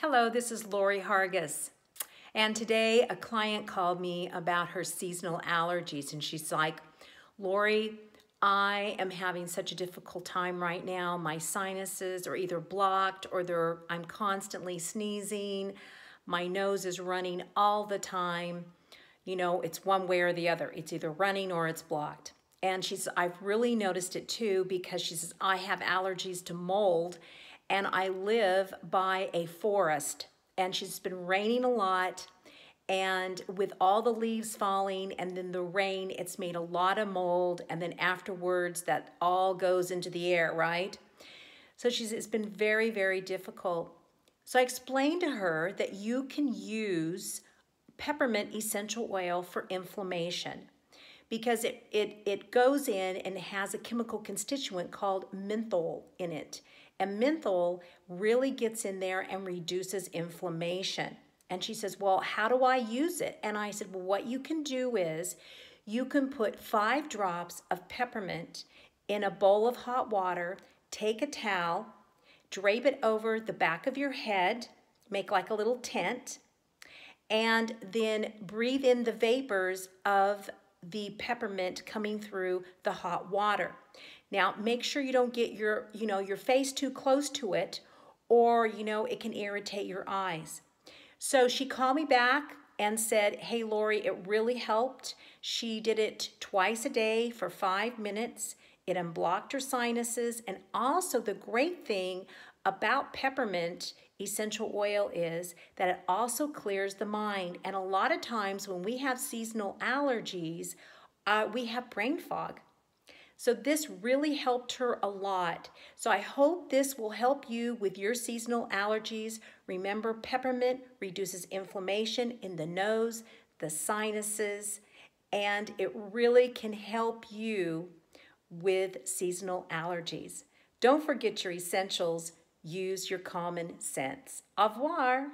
Hello, this is Lorrie Hargis. And today a client called me about her seasonal allergies and she's like, Lorrie, I am having such a difficult time right now. My sinuses are either blocked or they're I'm constantly sneezing. My nose is running all the time. You know, it's one way or the other. It's either running or it's blocked. And she's I've really noticed it too because she says I have allergies to mold and I live by a forest. And she's been raining a lot. And with all the leaves falling and then the rain, it's made a lot of mold. And then afterwards, that all goes into the air, right? So she's, it's been very, very difficult. So I explained to her that you can use peppermint essential oil for inflammation because it, it, it goes in and has a chemical constituent called menthol in it. And menthol really gets in there and reduces inflammation. And she says, Well, how do I use it? And I said, Well, what you can do is you can put five drops of peppermint in a bowl of hot water, take a towel, drape it over the back of your head, make like a little tent, and then breathe in the vapors of the peppermint coming through the hot water. Now, make sure you don't get your, you know, your face too close to it or, you know, it can irritate your eyes. So she called me back and said, hey, Lorrie, it really helped. She did it twice a day for five minutes. It unblocked her sinuses. And also the great thing about peppermint essential oil is that it also clears the mind. And a lot of times when we have seasonal allergies, uh, we have brain fog. So this really helped her a lot. So I hope this will help you with your seasonal allergies. Remember, peppermint reduces inflammation in the nose, the sinuses, and it really can help you with seasonal allergies. Don't forget your essentials. Use your common sense. Au revoir.